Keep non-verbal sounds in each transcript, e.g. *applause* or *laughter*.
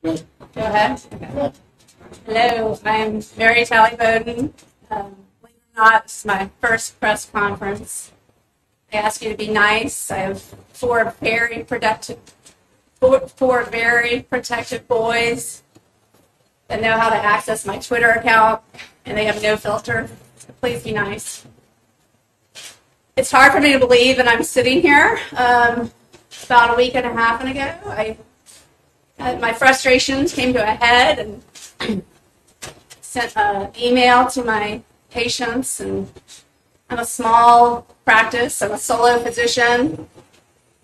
Go ahead. Okay. Hello, I'm Mary Talley Bowden. Um, not, my first press conference. I ask you to be nice. I have four very productive, four, four very protective boys that know how to access my Twitter account, and they have no filter. So please be nice. It's hard for me to believe that I'm sitting here. Um, about a week and a half ago, I my frustrations came to a head and *clears throat* sent an email to my patients. And I'm a small practice. I'm a solo physician.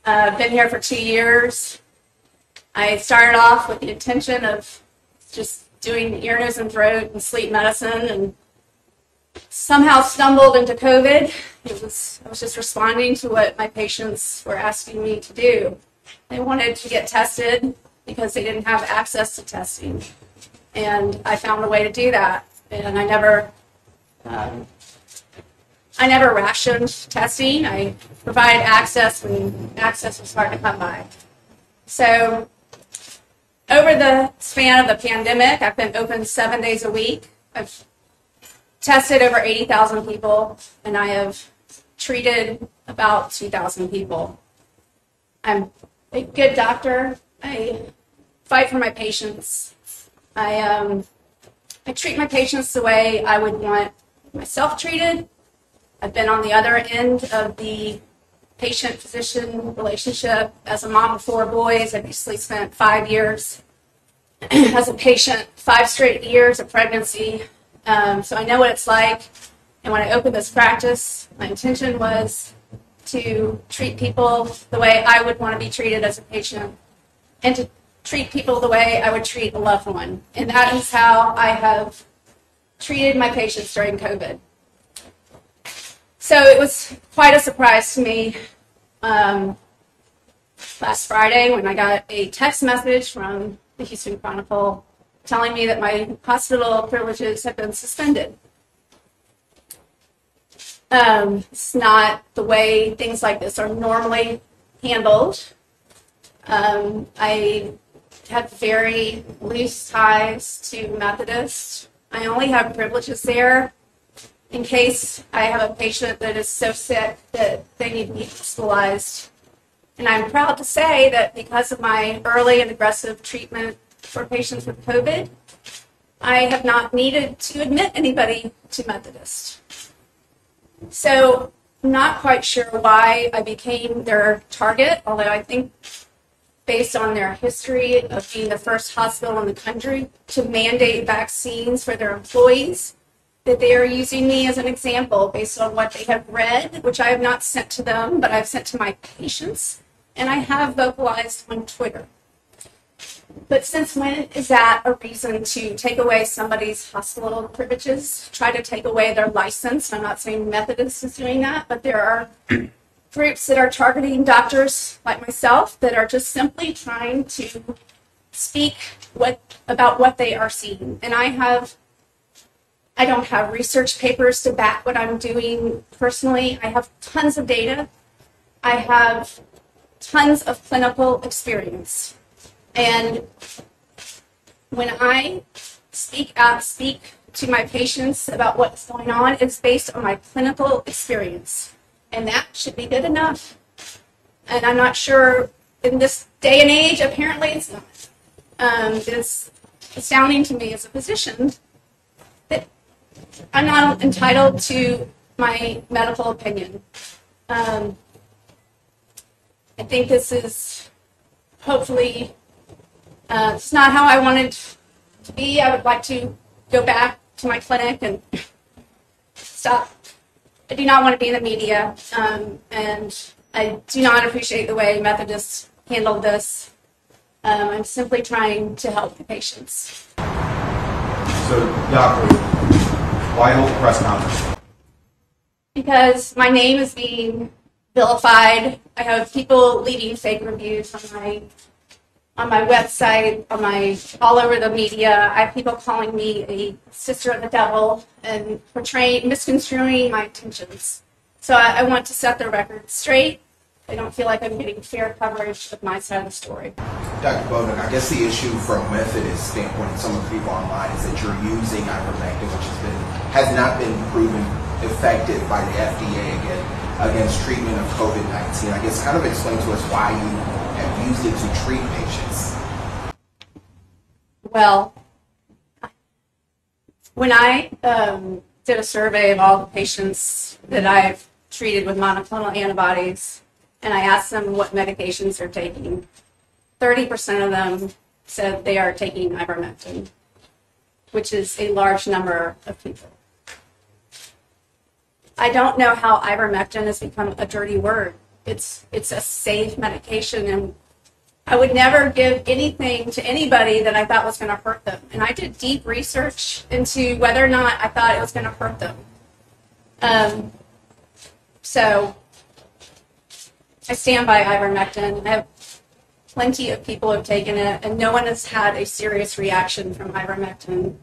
Uh, I've been here for two years. I started off with the intention of just doing ear, nose, and throat and sleep medicine, and somehow stumbled into COVID. It was I was just responding to what my patients were asking me to do. They wanted to get tested because they didn't have access to testing. And I found a way to do that. And I never, um, I never rationed testing. I provided access when access was hard to come by. So over the span of the pandemic, I've been open seven days a week. I've tested over 80,000 people, and I have treated about 2,000 people. I'm a good doctor. I fight for my patients. I um, I treat my patients the way I would want myself treated. I've been on the other end of the patient physician relationship as a mom of four boys. I basically spent five years *clears throat* as a patient, five straight years of pregnancy. Um, so I know what it's like. And when I opened this practice, my intention was to treat people the way I would want to be treated as a patient and to treat people the way I would treat a loved one. And that is how I have treated my patients during COVID. So it was quite a surprise to me um, last Friday when I got a text message from the Houston Chronicle telling me that my hospital privileges had been suspended. Um, it's not the way things like this are normally handled. Um, I had very loose ties to Methodist. I only have privileges there in case I have a patient that is so sick that they need to be hospitalized. And I'm proud to say that because of my early and aggressive treatment for patients with COVID, I have not needed to admit anybody to Methodist. So I'm not quite sure why I became their target, although I think based on their history of being the first hospital in the country to mandate vaccines for their employees, that they are using me as an example based on what they have read, which I have not sent to them, but I've sent to my patients, and I have vocalized on Twitter. But since when is that a reason to take away somebody's hospital privileges, try to take away their license? I'm not saying Methodist is doing that, but there are groups that are targeting doctors like myself that are just simply trying to speak what about what they are seeing. And I have I don't have research papers to back what I'm doing personally. I have tons of data. I have tons of clinical experience. And when I speak out, speak to my patients about what's going on, it's based on my clinical experience and that should be good enough. And I'm not sure in this day and age, apparently it's not. Um, it's astounding to me as a physician that I'm not entitled to my medical opinion. Um, I think this is hopefully uh, it's not how I wanted to be. I would like to go back to my clinic and *laughs* stop I do not want to be in the media, um, and I do not appreciate the way Methodists handled this. Um, I'm simply trying to help the patients. So, doctor, why hold a press conference? Because my name is being vilified. I have people leaving fake reviews on my on my website, on my all over the media. I have people calling me a sister of the devil and portraying, misconstruing my intentions. So I, I want to set the record straight. I don't feel like I'm getting fair coverage of my side of the story. Dr. Bowden, I guess the issue from a Methodist standpoint and some of the people online is that you're using ivermectin, which has been has not been proven effective by the FDA again against treatment of COVID-19. I guess kind of explain to us why you have used it to treat patients. Well, when I um, did a survey of all the patients that I've treated with monoclonal antibodies, and I asked them what medications they're taking, 30% of them said they are taking ivermectin, which is a large number of people. I don't know how ivermectin has become a dirty word. It's it's a safe medication, and I would never give anything to anybody that I thought was going to hurt them. And I did deep research into whether or not I thought it was going to hurt them. Um, so I stand by ivermectin. I have plenty of people have taken it, and no one has had a serious reaction from ivermectin.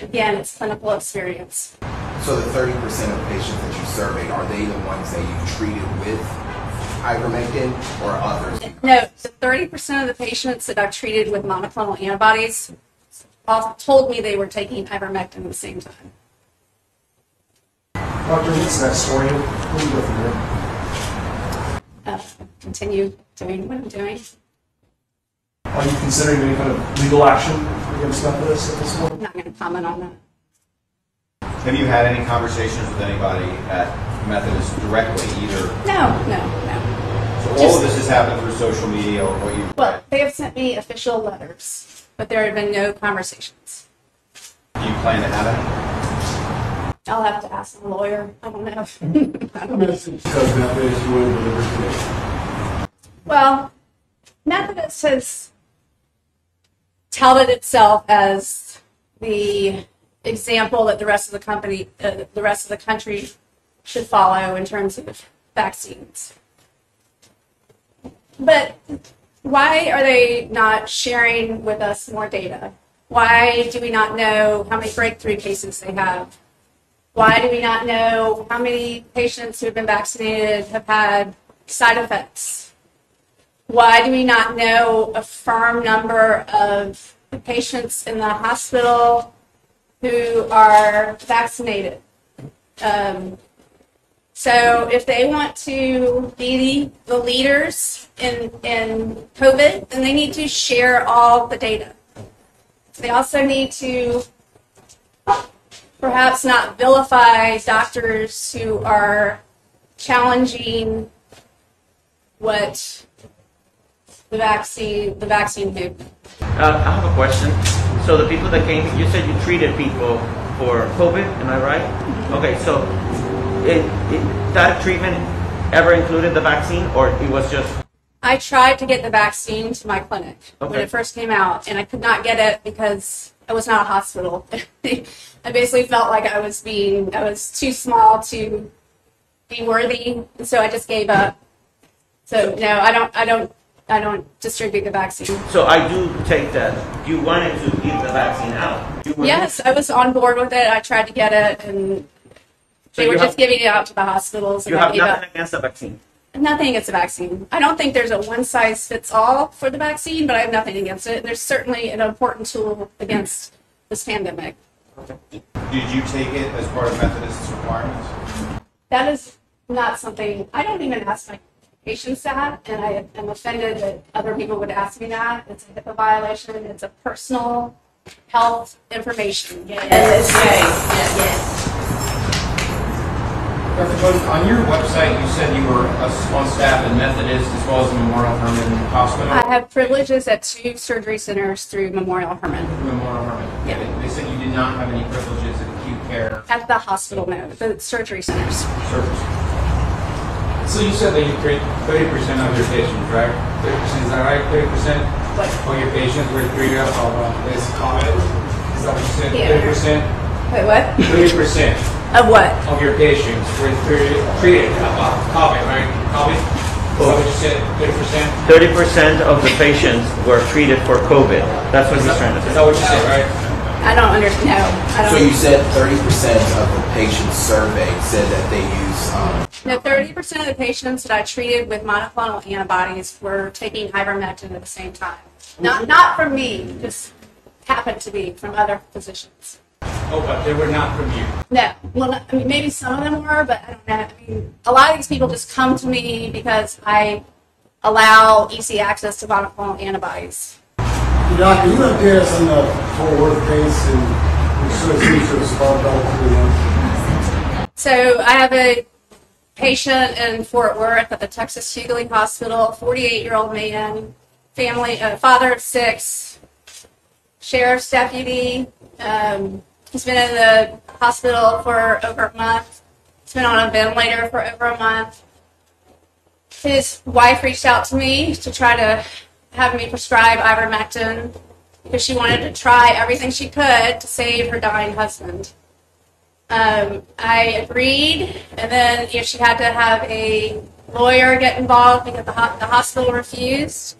Again, it's clinical experience. So the 30% of patients that you surveyed, are they the ones that you treated with ivermectin or others? No, the 30% of the patients that I've treated with monoclonal antibodies all told me they were taking ivermectin at the same time. Dr. what's that story? Where do you go from there? Uh, continue doing what I'm doing. Are you considering any kind of legal action against Methodist at this point? I'm not going to comment on that. Have you had any conversations with anybody at Methodist directly, either? No, no, no. So all Just- of this has happened through social media or what you Well, they have sent me official letters, but there have been no conversations. Do you plan to have any? I'll have to ask the lawyer. I don't know. I don't know. Because Methodist you wouldn't deliver to it. Well, Methodist has touted itself as the example that the rest of the company, uh, the rest of the country should follow in terms of vaccines. But why are they not sharing with us more data? Why do we not know how many breakthrough cases they have? Why do we not know how many patients who have been vaccinated have had side effects? Why do we not know a firm number of patients in the hospital who are vaccinated? Um, so if they want to be the leaders in, in COVID, then they need to share all the data. They also need to perhaps not vilify doctors who are challenging what the vaccine the vaccine movement. Uh, I have a question. So the people that came, you said you treated people for COVID, am I right? Okay, so it, it, that treatment ever included the vaccine, or it was just I tried to get the vaccine to my clinic when it first came out, and I could not get it because I was not a hospital. *laughs* I basically felt like I was being, I was too small to be worthy, and so I just gave up. So no, I don't, I don't, I don't distribute the vaccine. so I do take that. You wanted to give the vaccine out. Yes, I was on board with it. I tried to get it, and So they you were have- just giving it out to the hospitals, You I have gave up. nothing against the vaccine. Nothing against the vaccine. I don't think there's a one size fits all for the vaccine, but I have nothing against it. There's certainly an important tool against this pandemic. Did you take it as part of Methodist's requirements? That is not something, I don't even ask my patients that, and I am offended that other people would ask me that. It's a HIPAA violation, it's a personal health information. And it's, Dr. Bowden, on your website, you said you were a- on staff at Methodist as well as Memorial Hermann Hospital. I have privileges at two surgery centers through Memorial Hermann. Memorial Hermann. Yeah. They- They said you did not have any privileges at acute care At the hospital, no, the surgery centers. service. So you said that you treat thirty percent of your patients, right? Thirty percent, is that right? Thirty percent of your patients were treated of uh, this COVID? Is that what you said? Yeah. Thirty percent? Wait, what? Thirty percent Of what? of your patients were treated, treated of uh, COVID, right? COVID? Is that what you said? Thirty percent? Thirty percent of the patients were treated for COVID. That's what he's trying to Is say. that what you said, right? I don't understand, no, I So don't. So you said 30% of the patients surveyed said that they use um, No, 30% of the patients that I treated with monoclonal antibodies were taking ivermectin at the same time. Not, not from me, just happened to be from other physicians. Oh, but they were not from you. No, well, I mean, maybe some of them were, but I don't know. I mean, a lot of these people just come to me because I allow easy access to monoclonal antibodies. Doctor, you update us on the Fort Worth case and which sort of seems to have sparked all of them. So I have a patient in Fort Worth at the Texas Huguley Hospital, 48 year old man, family, uh, father of six, sheriff's deputy. Um, he's been in the hospital for over a month. He's been on a ventilator for over a month. His wife reached out to me to try to have me prescribe ivermectin because she wanted to try everything she could to save her dying husband. Um, I agreed, and then if she had to have a lawyer get involved because the, ho- the hospital refused.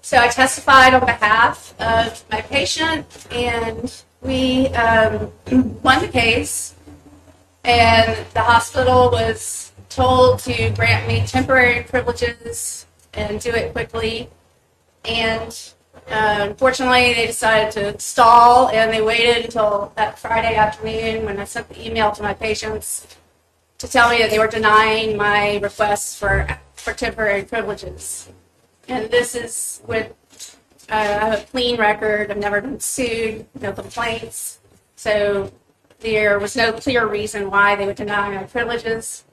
So I testified on behalf of my patient, and we um, *clears throat* won the case. And the hospital was told to grant me temporary privileges and do it quickly. And uh, unfortunately, they decided to stall, and they waited until that Friday afternoon when I sent the email to my patients to tell me that they were denying my requests for for temporary privileges. And this is with I have a clean record. I've never been sued, no complaints. So there was no clear reason why they would deny my privileges.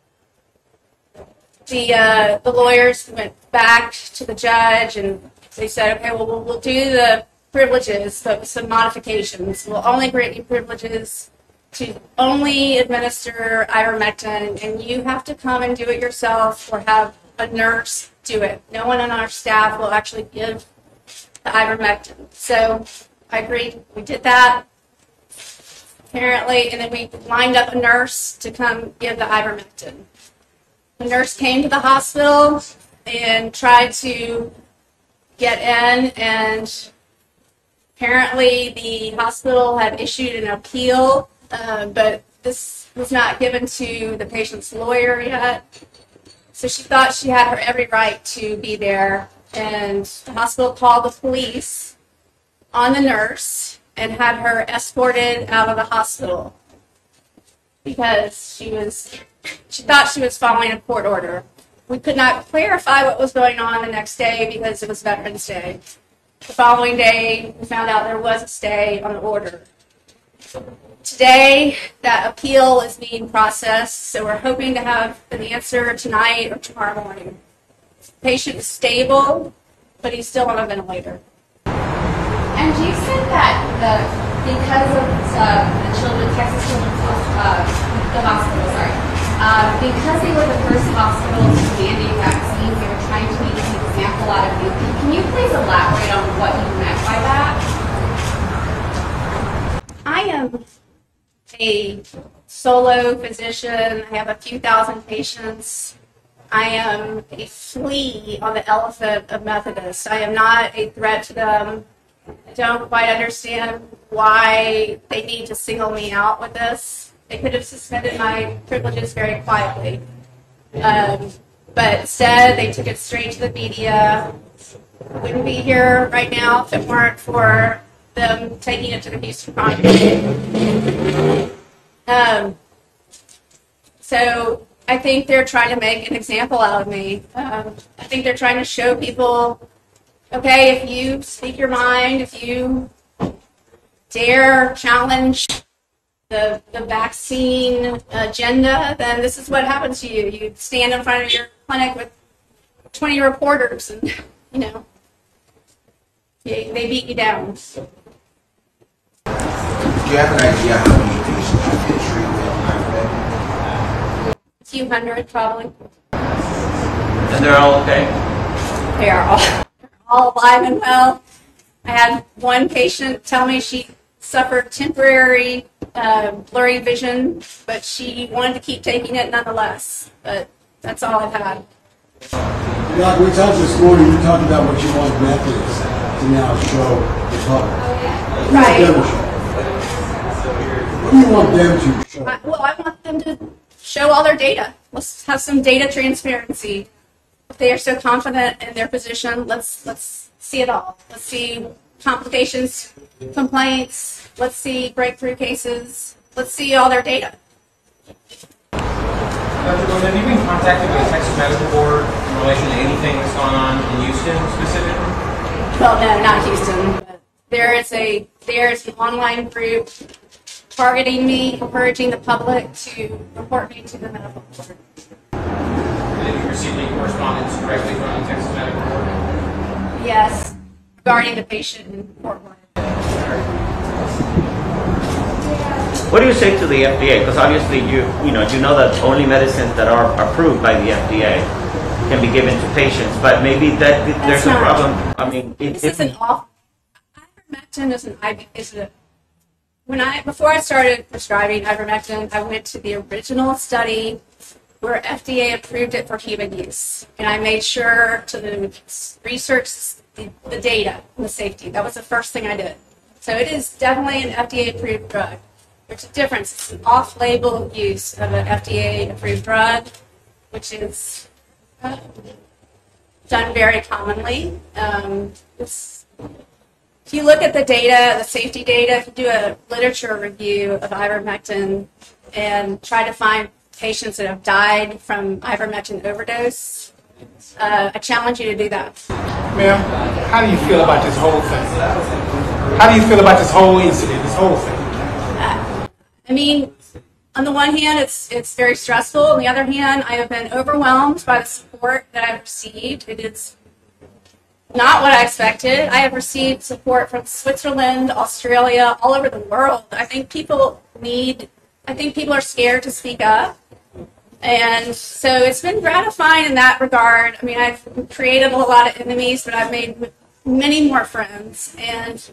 The uh, the lawyers went back to the judge and they said, okay, well, we'll, we'll do the privileges, but with some modifications. We'll only grant you privileges to only administer ivermectin, and you have to come and do it yourself or have a nurse do it. No one on our staff will actually give ivermectin. So I agreed. We did that. Apparently, and then we lined up a nurse to come give the ivermectin. The nurse came to the hospital and tried to get in, and apparently the hospital had issued an appeal, uh, but this was not given to the patient's lawyer yet. So she thought she had her every right to be there, and the hospital called the police on the nurse and had her escorted out of the hospital because she was she thought she was following a court order. We could not clarify what was going on the next day because it was Veterans Day. The following day, we found out there was a stay on the order. Today, that appeal is being processed, so we're hoping to have an answer tonight or tomorrow morning. Patient is stable, but he's still on a ventilator. And you said that the because of uh, the children, Texas Children's uh, the hospital, sorry, uh, because they were the first hospital to mandate vaccines, they were trying to make an example out of you. Can you please elaborate on what you meant by that? I am a solo physician. I have a few thousand patients. I am a flea on the elephant of Methodists. I am not a threat to them. I don't quite understand why they need to single me out with this. They could have suspended my privileges very quietly. Um, but instead, they took it straight to the media. Wouldn't be here right now if it weren't for them taking it to the Houston Chronicle. Um, so I think they're trying to make an example out of me. Um, I think they're trying to show people, okay, if you speak your mind, if you dare challenge the, the vaccine agenda, then this is what happens to you. You stand in front of your clinic with 20 reporters and, *laughs* you know, they, they beat you down. Do you have an idea how many 200 traveling. And they're all okay? They are all, *laughs* all alive and well. I had one patient tell me she suffered temporary uh, blurry vision, but she wanted to keep taking it nonetheless. But that's all I've had. Doc, we talked this morning, you talked about what you want methods to now show the public. Right. What do you want them to show? I, well, I want them to show all their data. let's have some data transparency. If they are so confident in their position, let's let's see it all. Let's see complications, complaints. Let's see breakthrough cases. Let's see all their data. Dr. Have you been contacted by the Texas Medical Board in relation to anything that's gone on in Houston specifically? Well, no, not Houston. But there is a there is an online group targeting me, encouraging the public to report me to the medical board. Have you received any correspondence directly from the Texas Medical Board? Yes, regarding the patient in Fort Worth. What do you say to the FDA? Because obviously you, you know, you know that only medicines that are approved by the FDA can be given to patients, but maybe that there's a problem. I mean, it, This is an it, off. Ivermectin is an IV. Is a when I before I started prescribing ivermectin, I went to the original study where FDA approved it for human use, and I made sure to research the, the data the safety. That was the first thing I did. So it is definitely an FDA approved drug. There's a difference. It's an off-label use of an FDA approved drug, which is uh, done very commonly. Um, it's, if you look at the data, the safety data, if you do a literature review of ivermectin and try to find patients that have died from ivermectin overdose, uh, I challenge you to do that. Ma'am, how do you feel about this whole thing? How do you feel about this whole incident, this whole thing? I mean, on the one hand, it's it's very stressful. On the other hand, I have been overwhelmed by the support that I've received. It is not what I expected. I have received support from Switzerland, Australia, all over the world. I think people need. I think people are scared to speak up. And so it's been gratifying in that regard. I mean, I've created a lot of enemies, but I've made many more friends. And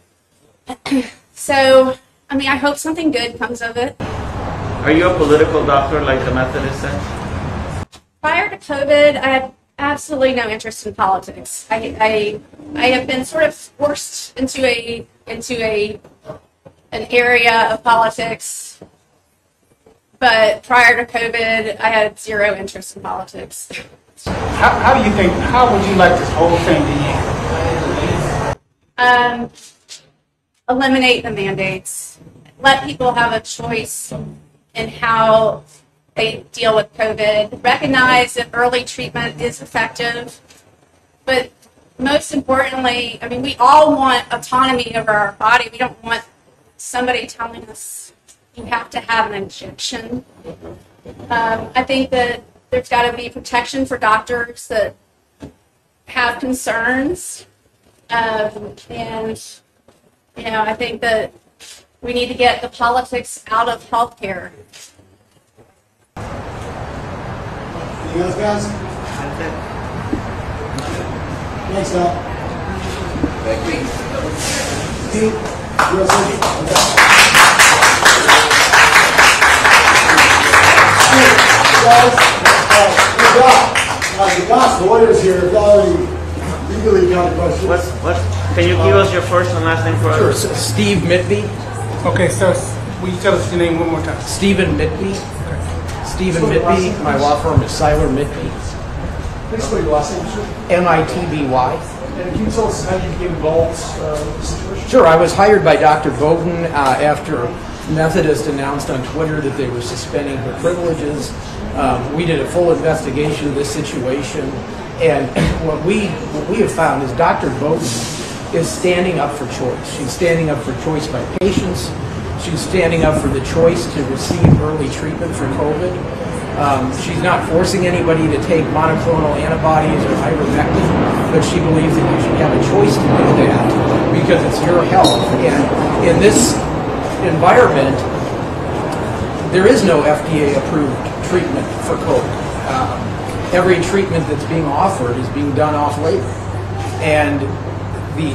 *clears throat* so, I mean, I hope something good comes of it. are you a political doctor like the Methodist said? Prior to COVID, I had absolutely no interest in politics. I, I, I have been sort of forced into a into a an area of politics, but prior to COVID, I had zero interest in politics. How, how do you think, how would you like this whole thing to end? Um, eliminate the mandates. Let people have a choice in how they deal with COVID. Recognize that early treatment is effective. But most importantly, I mean, we all want autonomy over our body. We don't want somebody telling us you have to have an injection. Um, I think that there's got to be protection for doctors that have concerns. Um, and, you know, I think that we need to get the politics out of healthcare. Anything else, guys? Thanks, Doc. Thank you. Steve, you want to say? Guys, uh, the doc, the lawyer's here, if y'all have any legally kind of questions. What's what? Can you give us your first and last name for us? S- Steve Mitby. Okay, so will you tell us your name one more time? Stephen Mitby. Stephen Mitby. My law firm is Seiler Mitby. Please spell your last. M-I-T-B-Y. And can you tell us how you became involved uh, situation? Sure, I was hired by Dr. Bowden uh, after Methodist announced on Twitter that they were suspending her privileges. Um, we did a full investigation of this situation, and *clears throat* what we what we have found is Dr. Bowden is standing up for choice. She's standing up for choice by patients. She's standing up for the choice to receive early treatment for COVID. Um, she's not forcing anybody to take monoclonal antibodies or ivermectin, but she believes that you should have a choice to do that because it's your health. And in this environment, there is no FDA-approved treatment for COVID. Um, every treatment that's being offered is being done off-label. And the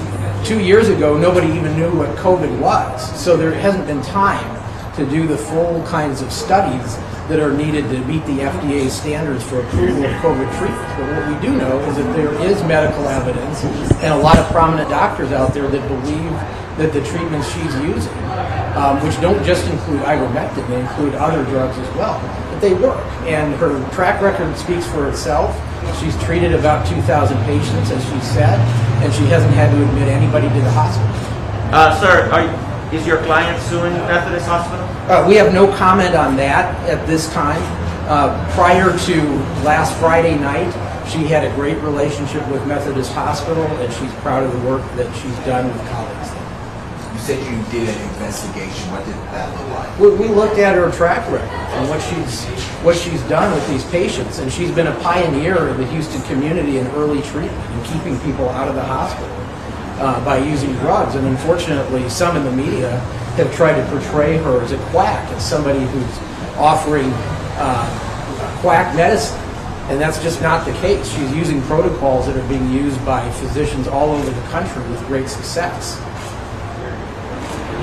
two years ago, nobody even knew what COVID was. So there hasn't been time to do the full kinds of studies that are needed to meet the FDA standards for approval of COVID treatments. But what we do know is that there is medical evidence and a lot of prominent doctors out there that believe that the treatments she's using um, which don't just include ivermectin, they include other drugs as well. But they work, and her track record speaks for itself. She's treated about 2,000 patients, as she said, and she hasn't had to admit anybody to the hospital. Uh, sir, are, is your client suing Methodist Hospital? Uh, we have no comment on that at this time. Uh, prior to last Friday night, she had a great relationship with Methodist Hospital, and she's proud of the work that she's done with colleagues. You said you did an investigation. What did that look like? We, looked at her track record and what she's what she's done with these patients, and she's been a pioneer in the Houston community in early treatment and keeping people out of the hospital uh, by using drugs. And unfortunately, some in the media have tried to portray her as a quack, as somebody who's offering uh, quack medicine. And that's just not the case. She's using protocols that are being used by physicians all over the country with great success.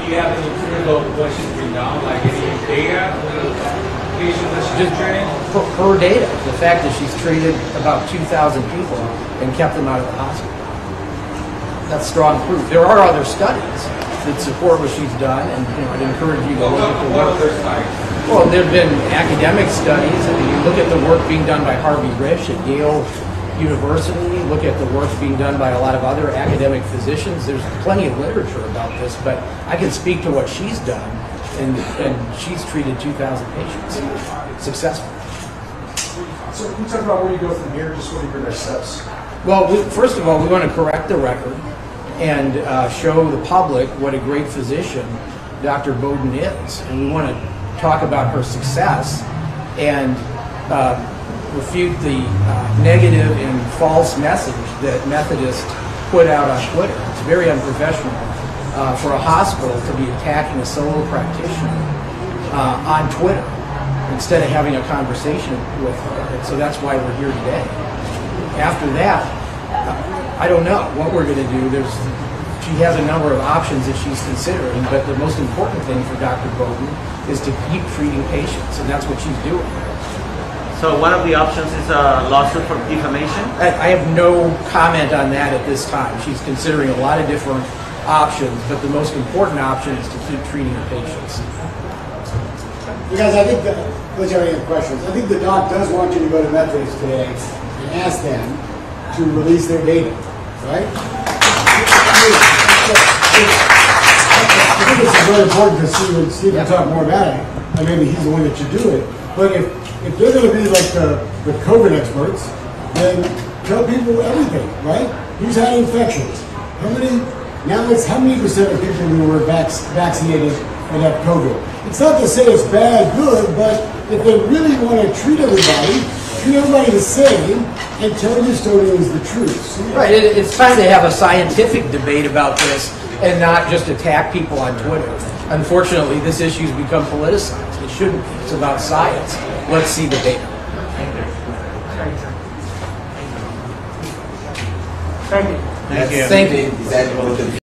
You have any proof of what she's been done, like any data, patients that she's treating? her, her data, the fact that she's treated about 2,000 people and kept them out of the hospital. That's strong proof. There are other studies that support what she's done, and you know, I'd encourage you to look at the work. Well, there have been academic studies. I mean, you look at the work being done by Harvey Risch at Yale University, look at the work being done by a lot of other academic physicians. There's plenty of literature about this, but I can speak to what she's done, and, and she's treated 2,000 patients successfully. So can you talk about where you go from here, just what are your next steps? Well, we, first of all, we want to correct the record and uh, show the public what a great physician Dr. Bowden is. And we want to talk about her success and uh, refute the uh, negative and false message that Methodist put out on Twitter. It's very unprofessional uh, for a hospital to be attacking a solo practitioner uh, on Twitter instead of having a conversation with her. And so that's why we're here today after that, uh, I don't know what we're going to do. There's, she has a number of options that she's considering, but the most important thing for Dr. Bowden is to keep treating patients, and that's what she's doing. So one of the options is a lawsuit for defamation. I, I have no comment on that at this time. She's considering a lot of different options, but the most important option is to keep treating the patients. Because I think that, which I have questions, I think the doc does want you to go to Methodist today and ask them to release their data, right? I think it's very important to see when Stephen talk more about it, and maybe he's the one that should do it. But if, if they're gonna be like the, the COVID experts, then tell people everything, right? Who's had infections? How many, now it's how many percent of people who were vac- vaccinated and have COVID? It's not to say it's bad, good, but if they really want to treat everybody, treat everybody the same and tell Houstonians the truth. Right, it, it's time to have a scientific debate about this and not just attack people on Twitter. Unfortunately, this issue's become politicized. It shouldn't. It's about science. Let's see the data. Thank you. Is that what the